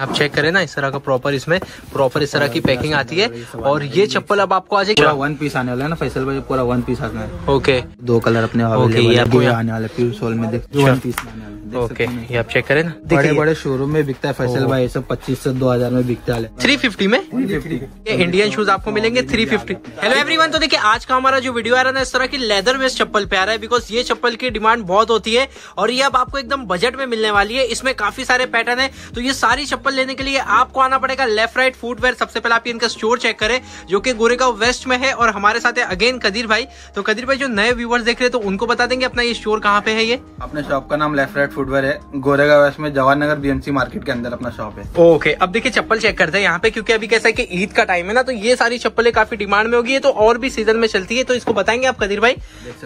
आप चेक करें ना इस तरह का प्रॉपर इसमें प्रॉपर इस तरह की पैकिंग आती है। और ये चप्पल अब आपको आ पूरा जाएगी वन पीस आने वाला है ना फैसल भाई पूरा वन पीस आना है। ओके दो कलर अपने ओके, ये आपको ये यहाँ- आने वाले प्योर सोल में देख। वन पीस आने वाले ओके ये आप चेक करें ना। बड़े बड़े शोरूम में बिकता है फैसल भाई सब पच्चीस से दो हज़ार में बिकता है। थ्री फिफ्टी में? ये इंडियन शूज़ आपको मिलेंगे थ्री फिफ्टी। हेलो एवरीवन तो देखिए आज का हमारा जो वीडियो आ रहा है ना इस तरह की लेदर वेस्ट चप्पल पे आ रहा है बिकॉज़ ये चप्पल की डिमांड बहुत होती है और ये अब आपको एकदम बजट में मिलने वाली है। इसमें काफ़ी सारे पैटर्न है। तो ये सारी चप्पल लेने के लिए आपको आना पड़ेगा लेफ़्ट राइट फुटवेयर सबसे पहले आप इनका स्टोर चेक करें जो कि गोरेगांव वेस्ट में है और हमारे साथ है अगेन कदीर भाई। तो कदीर भाई जो नए व्यूवर्स देख रहे हैं तो उनको बता देंगे अपना ये स्टोर कहाँ पे है ये। अपने शॉप का नाम लेफ़्ट राइट फुटवेयर है। गोरेगा वेस्ट में जवाहर नगर बीएमसी मार्केट के अंदर अपना शॉप है। ओके अब देखिए चप्पल चेक करते हैं यहाँ पे क्योंकि अभी कैसा है कि ईद का टाइम है ना तो ये सारी चप्पलें काफ़ी डिमांड में होगी ये तो और भी सीज़न में चलती है तो इसको बताएँगे आप कदीर भाई?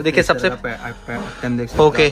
देखिए सबसे ओके,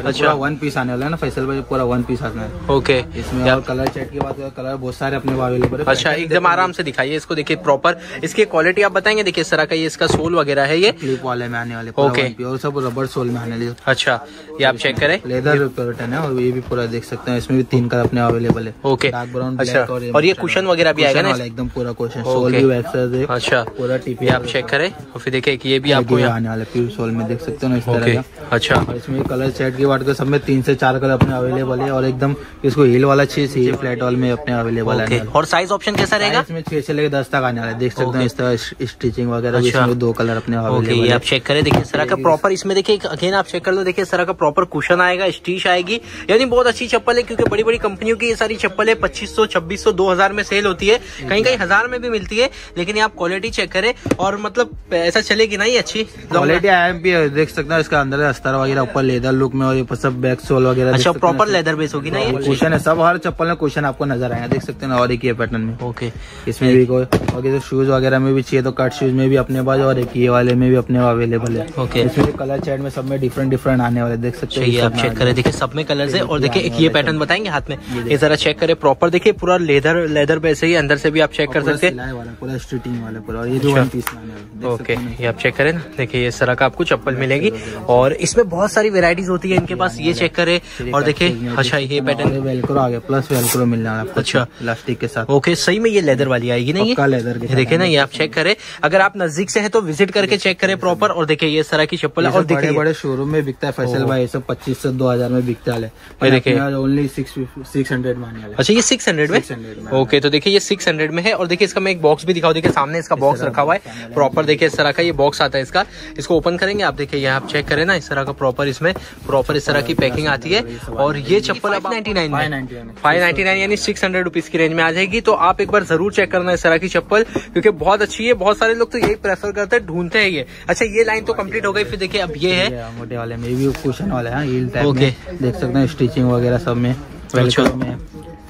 अच्छा। वन पीस आने वाला है ना फैसल भाई पूरा वन पीस आना है। ओके इसमें और कलर चेट की बात कलर बहुत सारे अपने अवेलेबल है। अच्छा एकदम आराम से दिखाइए इसको देखिए प्रॉपर इसकी क्वालिटी आप बताएँगे देखिए इस तरह का ये इसका सोल वगैरह है ये। क्लिप वाले में आने वाले ओके। ओके और सब रबर सोल में आने वाले। अच्छा ये आप चेक करें। लेदर पैटर्न है और ये भी पूरा देख सकते हैं इसमें भी तीन कलर अपने अवेलेबल है। ओके डार्क ब्राउन अच्छा। और ये कुशन वगैरह भी आएगा ना एकदम पूरा क्वेश्चन सोल भी वैक्सर है अच्छा। पूरा टीपी आप चेक करें और फिर देखिए कि ये भी आपको ये आने वाले प्योर सोल में देख सकते हो ना इस तरह का। अच्छा। इसमें कलर सेट की बात करें सब में तीन से चार कलर अपने अवेलेबल है और एकदम इसको हील वाला छह से फ्लैट वाल में अपने अवेलेबल है। और साइज़ ऑप्शन कैसा रहेगा? इसमें छह से लेकर दस तक आने वाले देख सकते हैं इस तरह स्टिचिंग वगैरह अच्छा। दो कलर अपने अवेलेबल ये आप चेक करें देखिए तरह का प्रॉपर इसमें देखिए अगेन आप चेक कर लो देखिए तरह का प्रॉपर कुशन आएगा स्टीच आएगी यानी बहुत अच्छी चप्पल है क्योंकि बड़ी बड़ी कंपनियों की ये सारी चप्पलें पच्चीस सौ छब्बीस सौ दो हज़ार में सेल होती है। कहीं कहीं हज़ार में भी मिलती है लेकिन ये आप क्वालिटी चेक करें और मतलब ऐसा चलेगी ना ये अच्छी? क्वालिटी आई भी है, देख सकते हैं इसका अंदर अस्तर वगैरह ऊपर लेदर लुक में और ये सब बैक सोल वगैरह अच्छा प्रॉपर लेदर बेस होगी ना ये? क्वेश्चन है सब हर चप्पल में क्वेश्चन आपको नज़र आएगा देख सकते हैं और एक ये पैटर्न में। ओके इसमें भी कोई और शूज़ वगैरह में भी चाहिए तो कट शूज़ में भी अपने पास और एक ये वाले में भी अपने अवेलेबल है। ओके। इसमें कलर चैट में सब में डिफरेंट डिफरेंट आने वाले देख सकते चाहिए आप चेक करें। देखिए सब में कलर्स है और देखिए एक ये पैटर्न बताएँगे हाथ में। ये जरा चेक करें प्रॉपर देखिए पूरा लेदर लेदर बेस है ही अंदर से भी आप चेक कर सकते हैं। पूरा और ये में देख ओके आप चेक करें ना। देखिए इस तरह का आपको चप्पल मिलेगी। और इसमें बहुत सारी वेराइटीज होती है इनके पास ये चेक करे। और देखिए अच्छा ये पैटर्न वेलक्रो आ गया प्लस वेलक्रो मिलने वाला है अच्छा। प्लास्टिक के साथ। ओके सही में ये लेदर वाली आएगी ना ये? लेदर देखिए ना ये आप चेक करें। अगर आप नज़दीक से है तो विज़िट करके चेक करें प्रॉपर और देखिए ये इस तरह की चप्पल और बड़े देखिए बड़े शोरूम में बिकता है फैसल भाई ये सब पच्चीस से दो हज़ार में बिकता है। ये देखिए। ओनली सिक्स हंड्रेड में अच्छा ये सिक्स हंड्रेड में? ओके तो देखिए ये सिक्स हंड्रेड में है और देखिए इसका मैं एक बॉक्स भी दिखाऊँ। देखिए सामने इसका बॉक्स रखा हुआ है। प्रॉपर देखिए इस तरह का ये बॉक्स आता है इसका। इसको ओपन करेंगे आप देखिए यहाँ आप चेक करें ना इस तरह का प्रॉपर इसमें प्रॉपर इस तरह की पैकिंग आती है। और ये चप्पल अब नाइनटी नाइन में। फाइव नाइनटी नाइन यानी सिक्स हंड्रेड रुपीज़ की रेंज में आ जाएगी। तो आप एक बार ज़रूर चेक करना इस तरह की चप्पल क्योंकि बहुत अच्छी है बहुत सारे लोग तो यही प्रेफर करते हैं ढूंढते हैं ये। अच्छा ये लाइन तो कंप्लीट हो गई फिर देखिए अब ये है। मोटे वाले में ये भी कुशन वाला है ओके। देख सकते हैं स्टिचिंग वगैरह सब में अच्छा। में।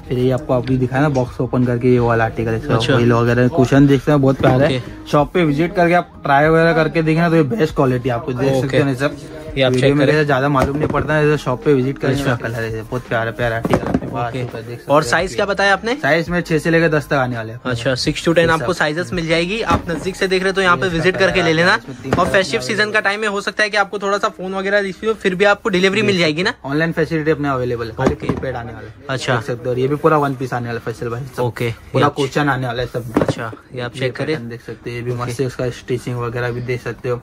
फिर ये आपको अभी दिखाया ना बॉक्स ओपन करके ये वाला आर्टिकल अच्छा। अच्छा वगैरह कुशन देखते हैं बहुत प्यारा है। शॉप पे विज़िट करके आप ट्राई वगैरह करके देखे ना तो ये बेस्ट क्वालिटी आपको देख सकते हैं सर सब। ये आप वीडियो में ज़्यादा मालूम नहीं पड़ता है शॉप पे विज़िट करें अच्छा। कलर है बहुत प्यारा प्यारा आर्टिकल ओके। और साइज़ क्या बताया आपने? साइज़ में छह से लेकर दस तक आने वाले अच्छा सिक्स टू टेन आपको साइजेस मिल जाएगी। आप नज़दीक से देख रहे तो यहाँ पे विज़िट करके ले लेना। और फेस्टिव सीज़न का टाइम है हो सकता है कि आपको थोड़ा सा फ़ोन वगैरह रिसीव हो फिर भी आपको डिलीवरी मिल जाएगी ना? ऑनलाइन फैसिलिटी अपने अवेलेबल है। प्रीपेड आने वाले अच्छा। सकते हो ये भी पूरा वन पीस आने वाला फैसल भाई ओके पूरा क्वेश्चन आने वाला है सब। अच्छा ये आप चेक करें। देख सकते हैं ये भी मस्त उसका स्टिचिंग वगैरह भी देख सकते हो।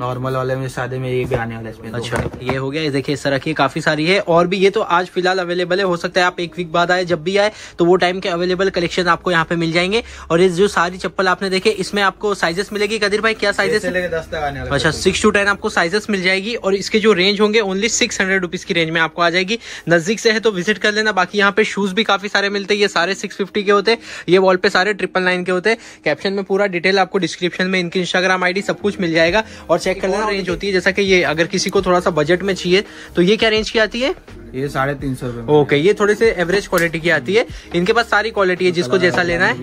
नॉर्मल वाले में सादे में ये भी आने वाला है इसमें अच्छा ये हो गया ये देखिए इस तरह की काफ़ी सारी है। और भी ये तो आज फ़िलहाल अवेलेबल है हो सकता है आप एक वीक बाद आए जब भी आए तो वो टाइम के अवेलेबल कलेक्शन आपको यहाँ पे मिल जाएँगे। और ये जो सारी चप्पल आपने देखे इसमें आपको साइजेस मिलेगी। कदीर भाई क्या साइजेस दस तक आने वाला अच्छा सिक्स टू टेन आपको साइजेस मिल जाएगी। और इसके जो रेंज होंगे ओनली सिक्स हंड्रेड रुपीज़ की रेंज में आपको आ जाएगी। नज़दीक से है तो विज़िट कर लेना। बाकी यहाँ पे शूज़ भी काफ़ी सारे मिलते हैं। ये सारे सिक्स फिफ्टी के होते हैं। ये वॉल पे सारे ट्रिपल नाइन के होते हैं। कैप्शन में पूरा डिटेल आपको डिस्क्रिप्शन में इनकी इंस्टाग्राम आईडी सब कुछ मिल जाएगा। और चेक कर लेना रेंज होती है जैसा कि ये अगर किसी को थोड़ा सा बजट में चाहिए तो ये क्या रेंज की आती है? ये साढ़े तीन सौ रुपए ओके ये थोड़े से एवरेज क्वालिटी की आती है। इनके पास सारी क्वालिटी है जिसको जैसा लेना है।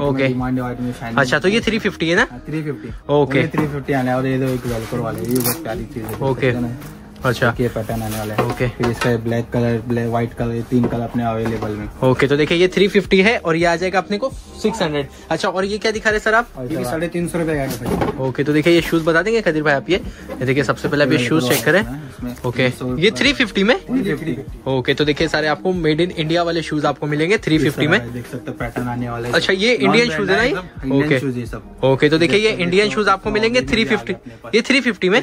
ओके। अच्छा तो ये थ्री फिफ्टी है ना? Three fifty okay. Three fifty आने वाला और ये दो एक वेलक्रो वाले बहुत प्यारी चीज़ है ओके। अच्छा। ये पैटर्न आने वाला है। ओके। फिर इसका black colour black white colour ये तीन कलर अपने अवेलेबल में। ओके तो देखिए ये थ्री फिफ्टी है और ये आ जाएगा अपने को सिक्स हंड्रेड। अच्छा और ये क्या दिखा रहे सर आप? साढ़े तीन सौ रुपए का ओके तो देखिए ये शूज़ बता देंगे कदीर भाई आप ये। ये देखिए सबसे पहले आप ये शूज़ चेक करें। ओके ये थ्री फिफ्टी में? ओके तो देखिए सारे आपको मेड इन इंडिया वाले शूज़ आपको मिलेंगे थ्री फिफ्टी में। देख सकते हो पैटर्न आने वाला है। अच्छा, ये इंडियन शूज़ है ना सब ओके। तो देखिए ये इंडियन शूज़ आपको मिलेंगे थ्री फिफ्टी ये थ्री फिफ्टी में?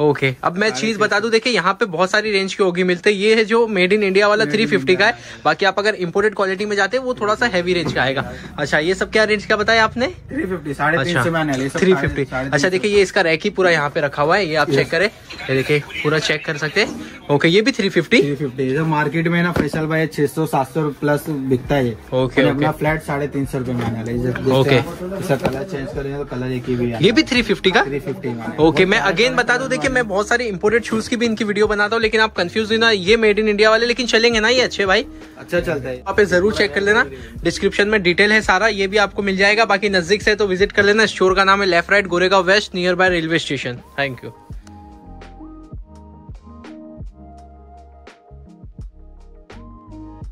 ओके अब मैं चीज़ बता दूँ देखिए यहाँ पे बहुत सारी रेंज की होगी मिलते ये है जो मेड इन इंडिया वाला थ्री फिफ्टी का है। बाकी आप अगर इम्पोर्टेड क्वालिटी में जाते हैं वो थोड़ा सा हैवी रेंज का आएगा। अच्छा ये सब क्या रेंज का बताया आपने? 350 साढ़े तीन अच्छा सौ में आने वाले ये सब थ्री फिफ्टी अच्छा देखिए ये इसका रैक ही पूरा यहाँ पे रखा हुआ है ये आप चेक करें। ये देखिए पूरा चेक कर सकते हैं। ओके ये भी थ्री फिफ्टी 350 जो मार्केट में ना फैसल भाई छह सौ सात सौ प्लस बिकता है ओके। अपना फ्लैट साढ़े तीन सौ रुपए में आने वाला जैसे- जैसे ओके। कलर चेंज करेंगे तो कलर एक ही भी ये भी थ्री फिफ्टी का? थ्री फिफ्टी ओके मैं अगेन बता दू देखिए मैं बहुत सारे इम्पोर्टेड शूज़ की भी इनकी वीडियो बनाता हूँ लेकिन आप कंफ्यूज ना ये मेड इन इंडिया वाले लेकिन चलेंगे ना ये अच्छे भाई? अच्छा चलता है। आप ज़रूर चेक कर लेना। डिस्क्रिप्शन में डिटेल है सारा ये भी आपको मिल जाएगा। बाकी नज़दीक से तो विज़िट कर लेना। स्टोर का नाम है left right Goregaon west near by railway station thank you